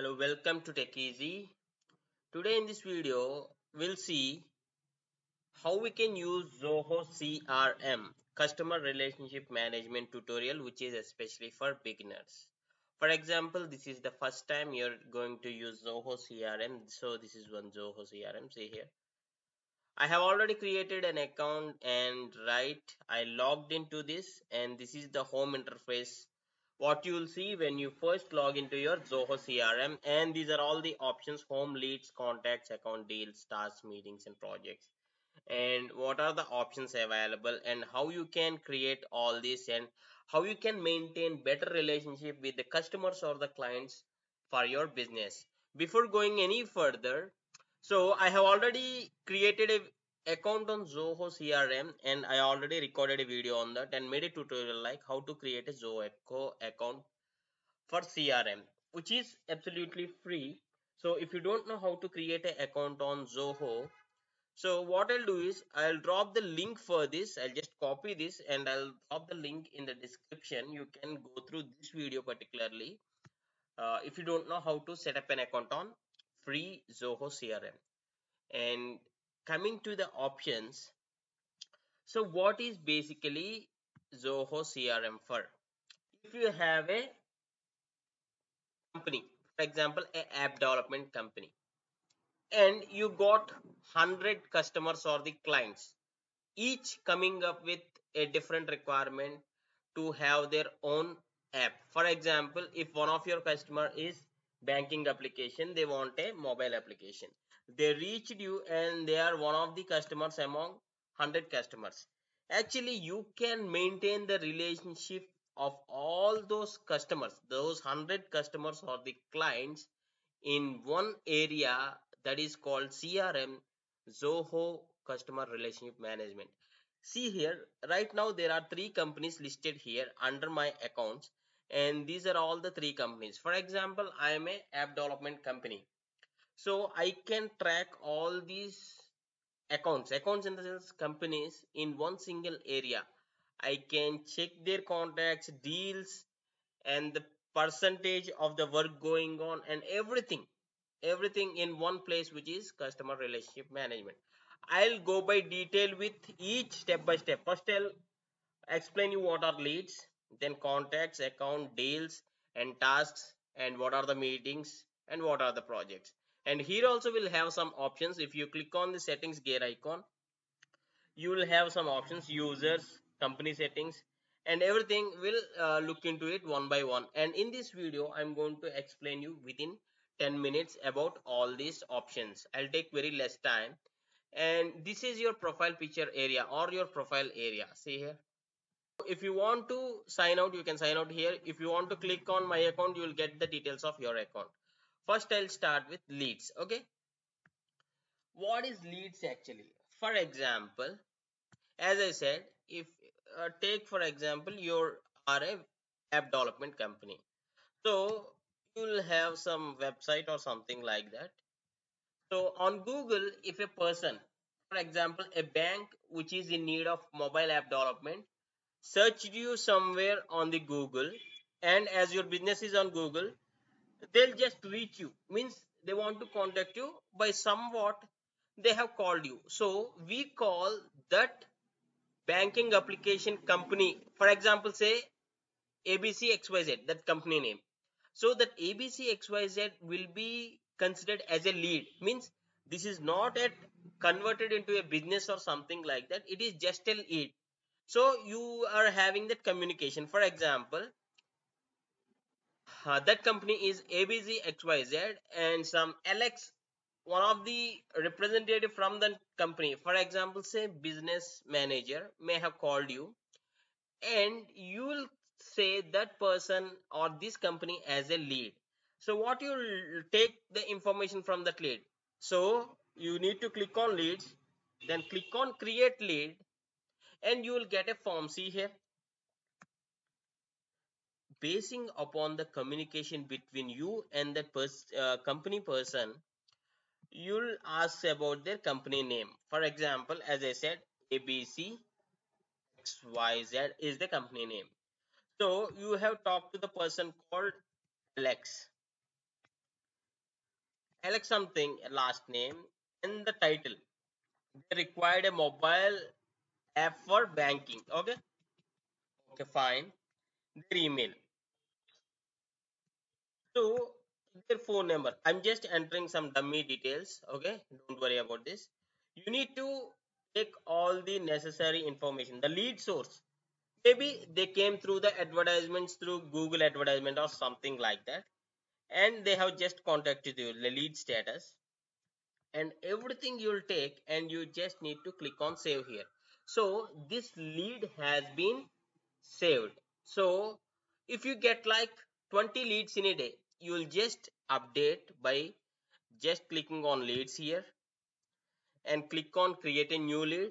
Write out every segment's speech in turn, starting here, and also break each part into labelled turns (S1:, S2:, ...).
S1: Hello, welcome to Tech Easy. Today in this video, we'll see how we can use Zoho CRM, Customer Relationship Management tutorial, which is especially for beginners. For example, this is the first time you're going to use Zoho CRM. So this is one Zoho CRM, see here. I have already created an account and right, I logged into this and this is the home interface what you will see when you first log into your Zoho CRM and these are all the options home leads contacts account deals tasks meetings and projects. And what are the options available and how you can create all this and how you can maintain better relationship with the customers or the clients for your business? Before going any further so i have already created a account on Zoho CRM and I already recorded a video on that and made a tutorial like how to create a Zoho account for CRM which is absolutely free. So if you don't know how to create an account on Zoho so what I'll do is I'll drop the link for this. I'll just copy this and I'll drop the link in the description. You can go through this video particularly uh, if you don't know how to set up an account on free Zoho CRM and coming to the options. So what is basically zoho crm for? If you have a company for example a app development company and you got 100 customers or the clients each coming up with a different requirement to have their own app. For example if one of your customer is banking application they want a mobile application they reached you and they are one of the customers among 100 customers. Actually you can maintain the relationship of all those customers. Those 100 customers or the clients in one area that is called crm zoho customer relationship management. See here right now there are three companies listed here under my accounts and these are all the three companies. For example i am a app development company so i can track all these accounts. Accounts in the sense companies in one single area. I can check their contacts deals and the percentage of the work going on and everything. Everything in one place which is customer relationship management. I'll go by detail with each step by step. First i'll explain you what are leads then contacts account deals and tasks and what are the meetings and what are the projects and here also will have some options. If you click on the settings gear icon you will have some options users company settings and everything. Will uh, look into it one by one. And in this video i'm going to explain you within 10 minutes about all these options. I'll take very less time. And this is your profile picture area or your profile area. See here. If you want to sign out you can sign out here. If you want to click on my account you will get the details of your account first i'll start with leads okay? What is leads actually? For example as i said if uh, take for example you are a app development company. So you'll have some website or something like that. So on google if a person for example a bank which is in need of mobile app development searched you somewhere on the google and as your business is on google they'll just reach you. Means they want to contact you by somewhat they have called you. So we call that banking application company. For example say abc xyz that company name. So that abc xyz will be considered as a lead. Means this is not yet converted into a business or something like that. It is just a lead. So you are having that communication. For example uh, that company is ABCXYZ and some Alex one of the representative from the company. For example say business manager may have called you and you will say that person or this company as a lead. So what you take the information from that lead? So you need to click on leads then click on create lead and you will get a form. See here basing upon the communication between you and that pers uh, company person you'll ask about their company name. For example as i said abc xyz is the company name. So you have talked to the person called alex. Alex something last name and the title. They required a mobile app for banking. Okay? Okay fine. Their email so their phone number. I'm just entering some dummy details okay? Don't worry about this. You need to take all the necessary information. The lead source. Maybe they came through the advertisements through google advertisement or something like that. And they have just contacted you the lead status. And everything you'll take and you just need to click on save here. So this lead has been saved. So if you get like 20 leads in a day. You'll just update by just clicking on leads here and click on create a new lead.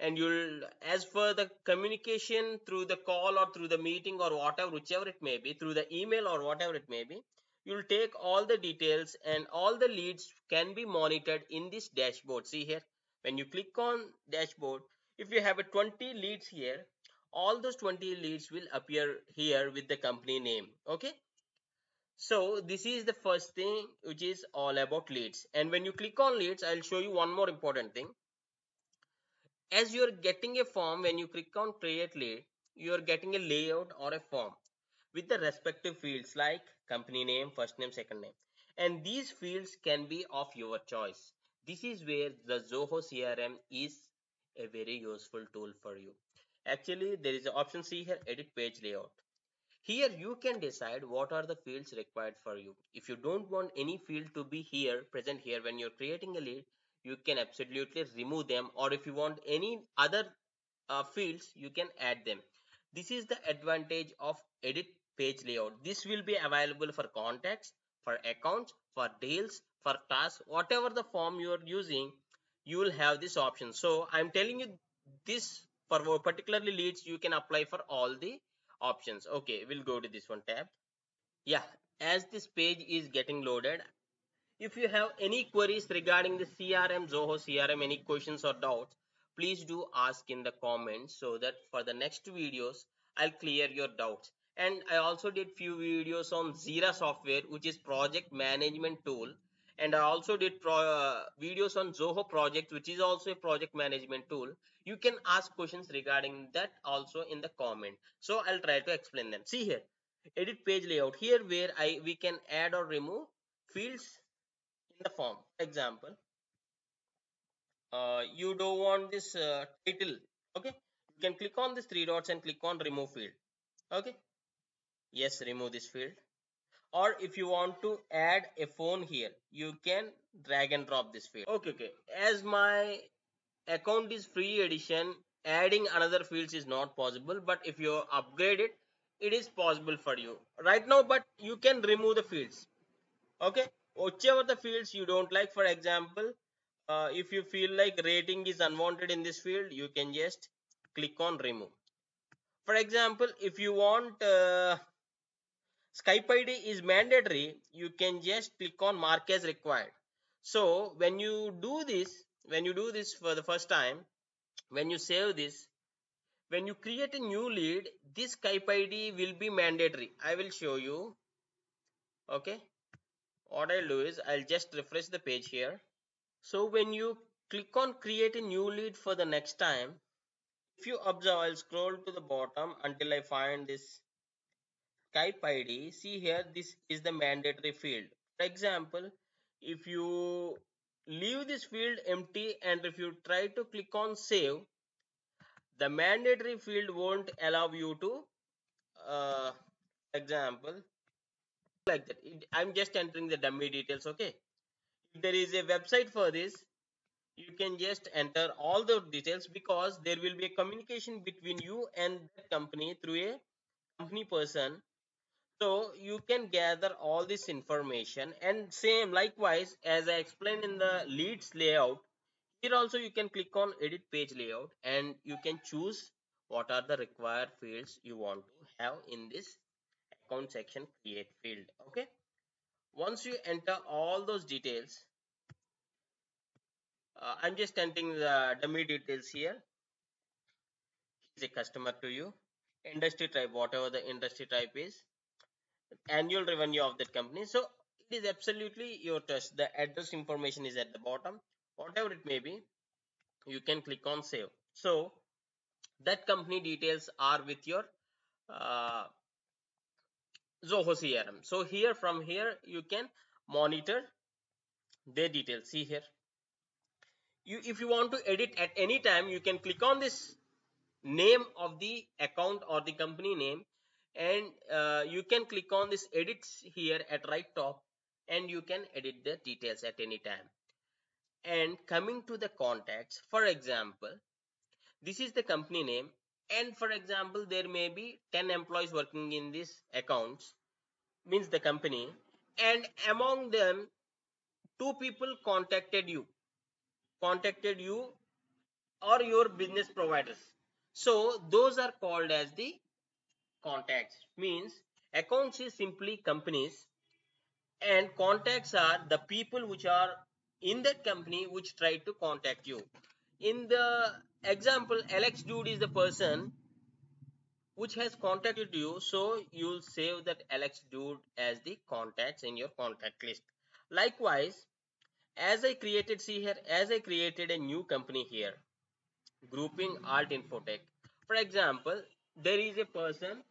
S1: And you'll as for the communication through the call or through the meeting or whatever whichever it may be through the email or whatever it may be you'll take all the details and all the leads can be monitored in this dashboard. See here when you click on dashboard if you have a 20 leads here all those 20 leads will appear here with the company name okay? So this is the first thing which is all about leads. And when you click on leads i'll show you one more important thing. As you're getting a form when you click on create lead you're getting a layout or a form with the respective fields like company name first name second name. And these fields can be of your choice. This is where the zoho crm is a very useful tool for you actually there is an option see here edit page layout. Here you can decide what are the fields required for you. If you don't want any field to be here present here when you're creating a lead you can absolutely remove them. Or if you want any other uh, fields you can add them. This is the advantage of edit page layout. This will be available for contacts for accounts for deals for tasks whatever the form you are using you will have this option. So i'm telling you this for particularly leads you can apply for all the options. Okay we'll go to this one tab. Yeah as this page is getting loaded if you have any queries regarding the crm zoho crm any questions or doubts please do ask in the comments so that for the next videos i'll clear your doubts. And i also did few videos on Jira software which is project management tool and i also did uh, videos on zoho project which is also a project management tool. You can ask questions regarding that also in the comment. So i'll try to explain them. See here edit page layout. Here where i we can add or remove fields in the form. For example uh, you don't want this uh, title. Okay? You can click on this three dots and click on remove field. Okay? Yes remove this field or if you want to add a phone here you can drag and drop this field. Okay okay. As my account is free edition adding another fields is not possible. But if you upgrade it it is possible for you. Right now but you can remove the fields. Okay? Whichever the fields you don't like for example uh, if you feel like rating is unwanted in this field you can just click on remove. For example if you want uh, Skype ID is mandatory, you can just click on mark as required. So when you do this, when you do this for the first time, when you save this, when you create a new lead, this Skype ID will be mandatory. I will show you. Okay. What I'll do is I'll just refresh the page here. So when you click on create a new lead for the next time, if you observe, I'll scroll to the bottom until I find this Skype ID, see here, this is the mandatory field. For example, if you leave this field empty and if you try to click on save, the mandatory field won't allow you to, uh, example, like that. I'm just entering the dummy details, okay? If there is a website for this, you can just enter all the details because there will be a communication between you and the company through a company person so you can gather all this information and same likewise as i explained in the leads layout here also you can click on edit page layout and you can choose what are the required fields you want to have in this account section create field okay? Once you enter all those details uh, i'm just entering the dummy details here. is a customer to you. Industry type whatever the industry type is annual revenue of that company so it is absolutely your test the address information is at the bottom whatever it may be you can click on save so that company details are with your uh, Zoho CRM. So here from here you can monitor their details. See here. You if you want to edit at any time you can click on this name of the account or the company name and uh, you can click on this edits here at right top and you can edit the details at any time. And coming to the contacts for example this is the company name. And for example there may be 10 employees working in this accounts means the company. And among them two people contacted you contacted you or your business providers. So those are called as the contacts means accounts is simply companies and contacts are the people which are in that company which try to contact you. In the example alex dude is the person which has contacted you so you'll save that alex dude as the contacts in your contact list. Likewise as i created see here as i created a new company here grouping alt infotech. For example there is a person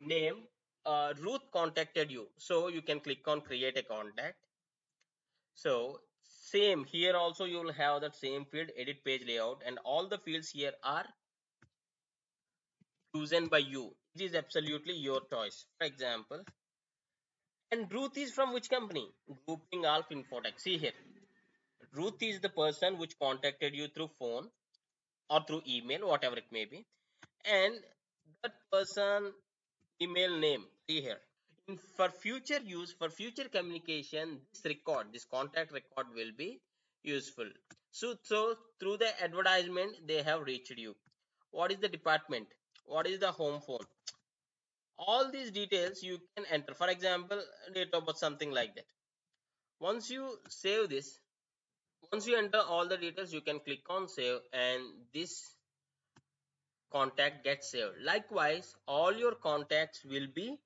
S1: named uh, ruth contacted you. So you can click on create a contact. So same here also you will have that same field edit page layout and all the fields here are chosen by you. It is absolutely your choice. For example and ruth is from which company? Grouping alpha infotech. See here. Ruth is the person which contacted you through phone or through email whatever it may be. And that person email name. See here. For future use for future communication this record this contact record will be useful. So so through the advertisement they have reached you. What is the department? What is the home phone? All these details you can enter. For example of birth something like that. Once you save this once you enter all the details you can click on save and this contact gets saved. Likewise all your contacts will be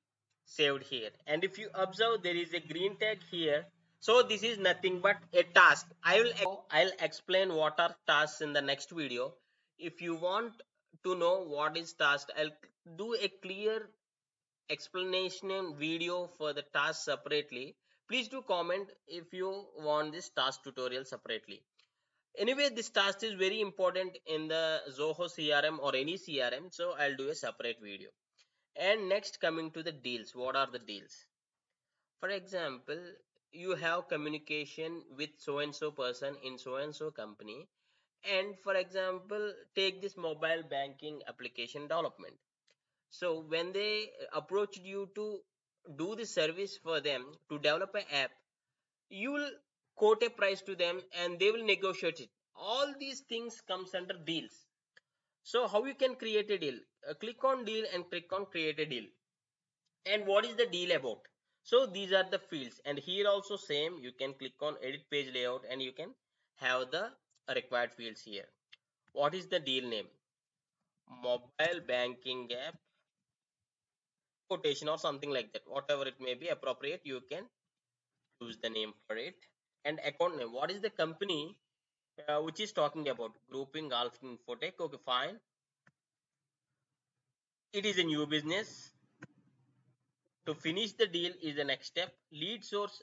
S1: saved here. And if you observe there is a green tag here. So this is nothing but a task. I will i'll explain what are tasks in the next video. If you want to know what is task i'll do a clear explanation video for the task separately. Please do comment if you want this task tutorial separately anyway this task is very important in the zoho crm or any crm so i'll do a separate video. And next coming to the deals. What are the deals? For example you have communication with so and so person in so and so company. And for example take this mobile banking application development. So when they approached you to do the service for them to develop an app you will quote a price to them and they will negotiate it. All these things comes under deals. So how you can create a deal? Uh, click on deal and click on create a deal. And what is the deal about? So these are the fields. And here also same you can click on edit page layout and you can have the required fields here. What is the deal name? Mobile banking app quotation or something like that. Whatever it may be appropriate you can choose the name for it and account name. What is the company uh, which is talking about? Grouping alpha infotech. Okay fine. It is a new business. To finish the deal is the next step. Lead source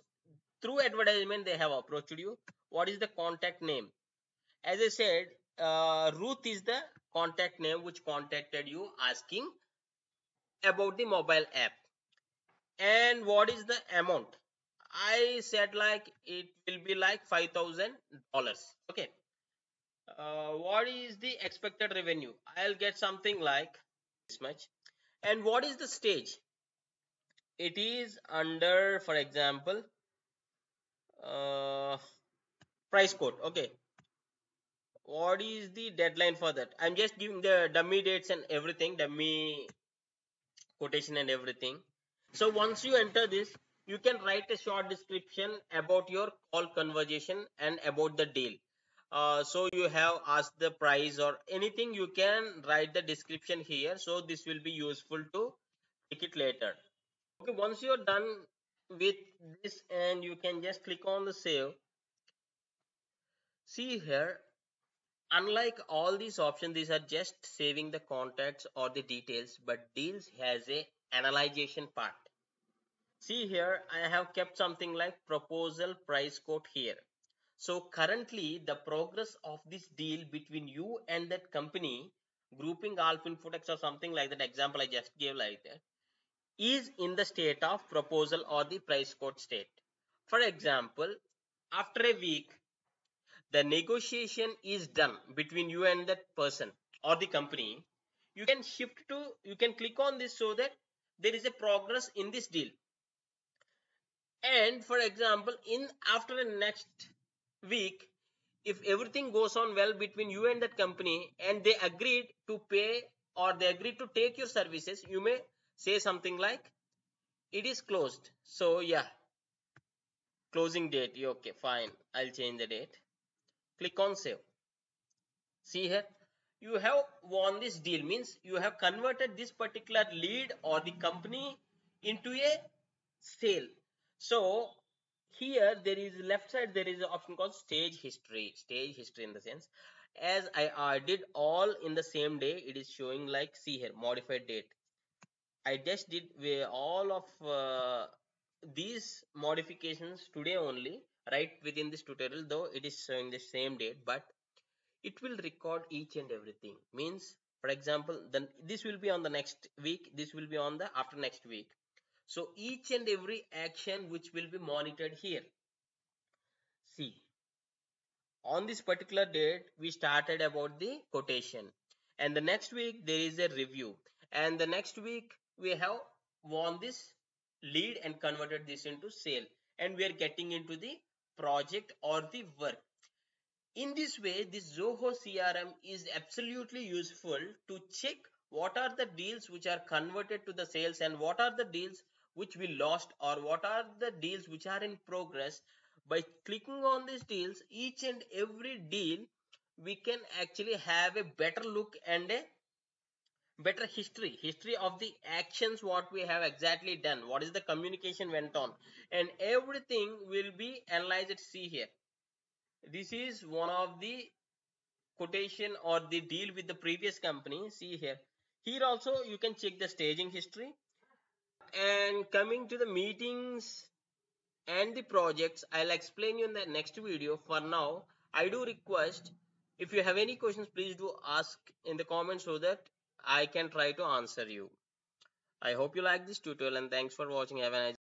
S1: through advertisement they have approached you. What is the contact name? As i said uh, ruth is the contact name which contacted you asking about the mobile app. And what is the amount i said like it will be like five thousand dollars. Okay. Uh, what is the expected revenue? I'll get something like this much. And what is the stage? It is under for example uh, price quote okay. What is the deadline for that? I'm just giving the dummy dates and everything dummy quotation and everything. So once you enter this you can write a short description about your call conversation and about the deal. Uh, so you have asked the price or anything you can write the description here. So this will be useful to take it later. Okay once you're done with this and you can just click on the save. See here unlike all these options these are just saving the contacts or the details but deals has a analyzation part see here i have kept something like proposal price quote here. So currently the progress of this deal between you and that company grouping Alpha Infotex or something like that example i just gave like that is in the state of proposal or the price quote state. For example after a week the negotiation is done between you and that person or the company. You can shift to you can click on this so that there is a progress in this deal and for example in after the next week if everything goes on well between you and that company and they agreed to pay or they agreed to take your services you may say something like it is closed. So yeah. Closing date okay fine. I'll change the date. Click on save. See here. You have won this deal means you have converted this particular lead or the company into a sale so here there is left side there is an option called stage history stage history in the sense as i did all in the same day it is showing like see here modified date. I just did all of uh, these modifications today only right within this tutorial though it is showing the same date but it will record each and everything. Means for example then this will be on the next week this will be on the after next week so each and every action which will be monitored here. See on this particular date we started about the quotation. And the next week there is a review. And the next week we have won this lead and converted this into sale. And we are getting into the project or the work. In this way, this Zoho CRM is absolutely useful to check what are the deals which are converted to the sales and what are the deals which we lost or what are the deals which are in progress. By clicking on these deals, each and every deal, we can actually have a better look and a better history history of the actions what we have exactly done what is the communication went on and everything will be analyzed see here this is one of the quotation or the deal with the previous company see here here also you can check the staging history and coming to the meetings and the projects i'll explain you in the next video for now i do request if you have any questions please do ask in the comments so that I can try to answer you. I hope you like this tutorial and thanks for watching. Have a nice